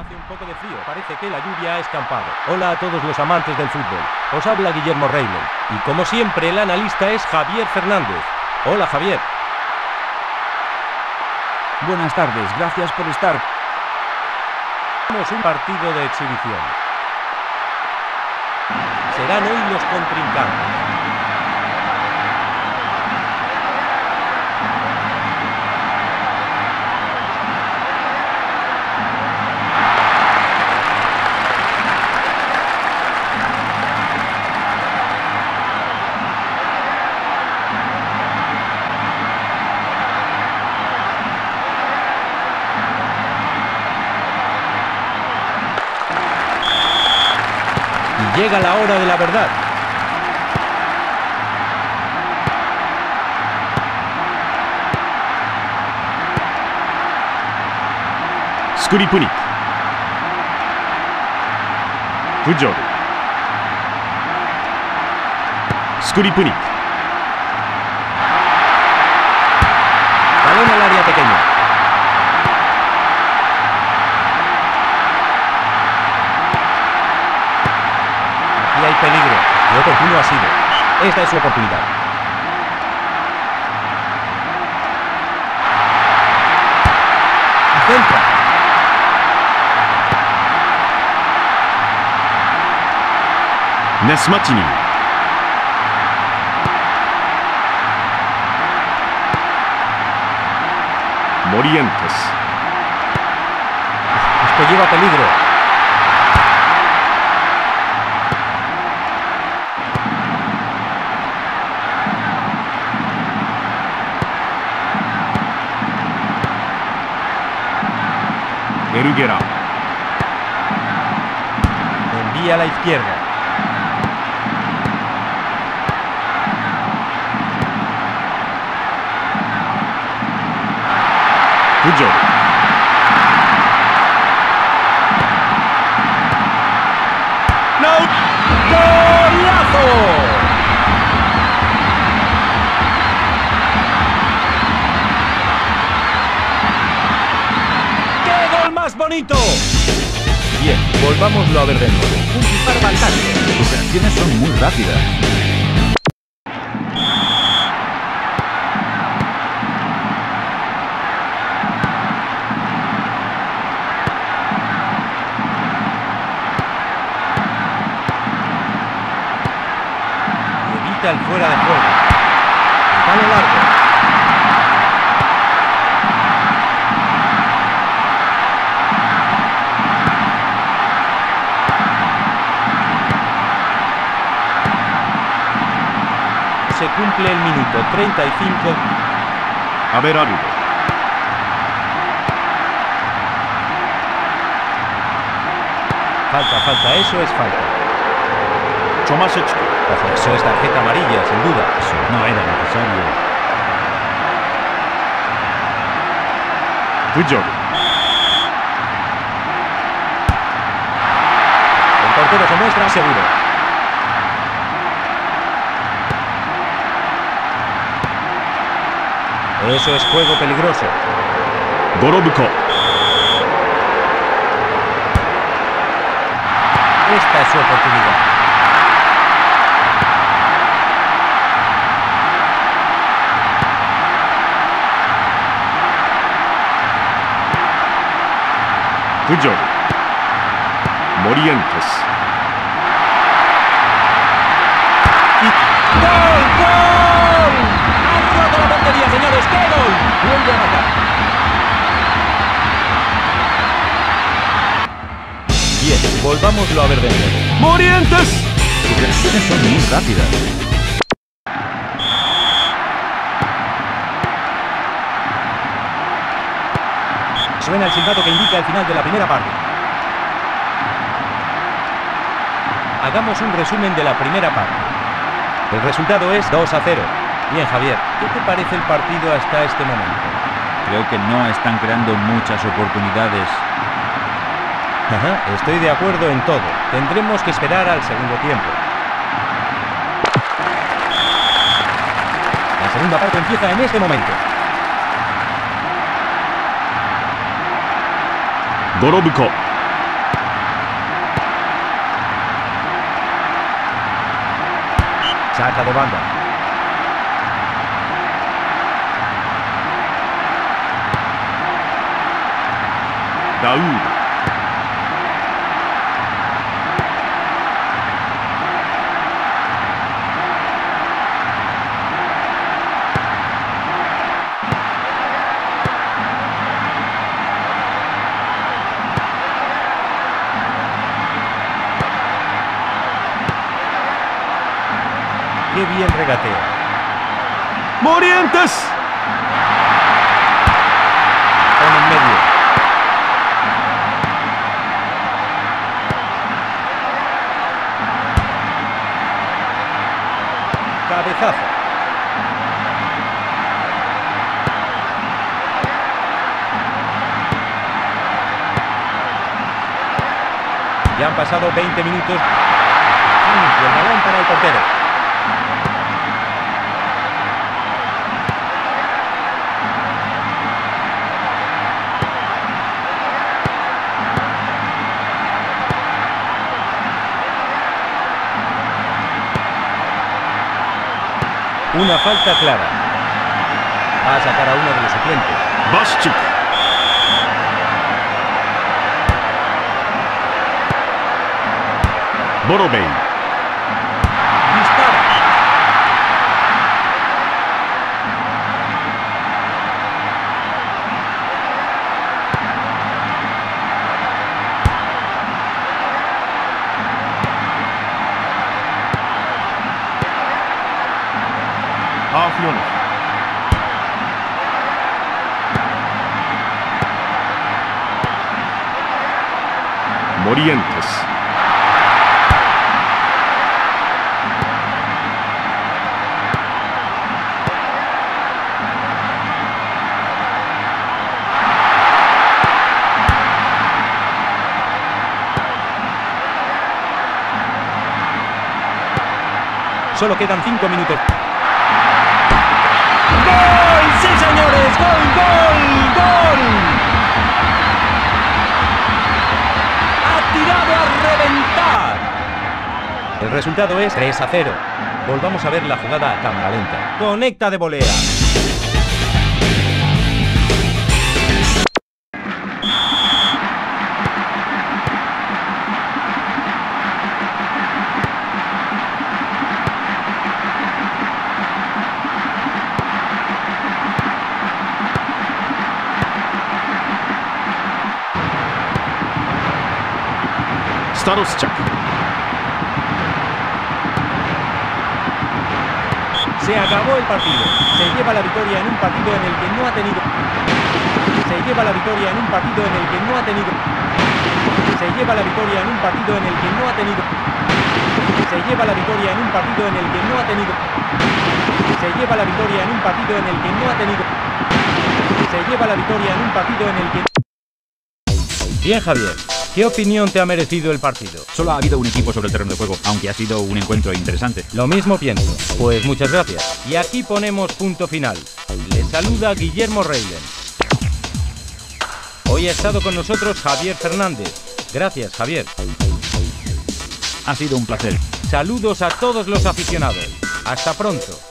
Hace un poco de frío, parece que la lluvia ha escampado. Hola a todos los amantes del fútbol. Os habla Guillermo Reynolds. Y como siempre, el analista es Javier Fernández. Hola Javier. Buenas tardes, gracias por estar. Tenemos un partido de exhibición. Serán hoy los contrincantes. Llega la hora de la verdad. Skripnik. Pujol. Skripnik. Balón al área pequeña. Esta es su oportunidad. Centra. Nesmatini. Morientes. Esto lleva peligro. Elguera. Envía a la izquierda. Pujol. Bonito! Bien, volvámoslo a ver de nuevo. Un disparo fantástico. Tus reacciones son muy rápidas. Evita el fuera de juego. Palo largo. Se cumple el minuto 35. A ver árbitro. Falta, falta, eso es falta. Chomashechko. Ojo, eso es tarjeta amarilla, sin duda. Eso no era necesario. El portero se muestra seguro. Eso es juego peligroso. Gorobko. Esta es su oportunidad. Pujol. Morientes. Volvámoslo a ver de nuevo. Morientes. Tus reacciones son muy rápidas. Suena el silbato que indica el final de la primera parte. Hagamos un resumen de la primera parte. El resultado es 2 a 0. Bien, Javier, ¿qué te parece el partido hasta este momento? Creo que no están creando muchas oportunidades. Estoy de acuerdo en todo. Tendremos que esperar al segundo tiempo. La segunda parte empieza en este momento. Gorobuko. Saca de banda. Daúd. Qué bien regatea. Morientes. Pone en medio. Cabezazo. Ya han pasado 20 minutos. Y el balón para el portero. Una falta clara. Va a sacar a uno de los suplentes. Baschuk. Borobey. Afyonov. Morientes. Solo quedan 5 minutos. Resultado es 3 a 0. Volvamos a ver la jugada a cámara lenta. Conecta de volea. Staroschak. Se acabó el partido. Se lleva la victoria en un partido en el que no ha tenido. Se lleva la victoria en un partido en el que no ha tenido. Se lleva la victoria en un partido en el que no ha tenido. Se lleva la victoria en un partido en el que no ha tenido. Se lleva la victoria en un partido en el que no ha tenido. Se lleva la victoria en un partido en el que. Bien, Javier. ¿Qué opinión te ha merecido el partido? Solo ha habido un equipo sobre el terreno de juego, aunque ha sido un encuentro interesante. Lo mismo pienso. Pues muchas gracias. Y aquí ponemos punto final. Le saluda Guillermo Reilen. Hoy ha estado con nosotros Javier Fernández. Gracias, Javier. Ha sido un placer. Saludos a todos los aficionados. Hasta pronto.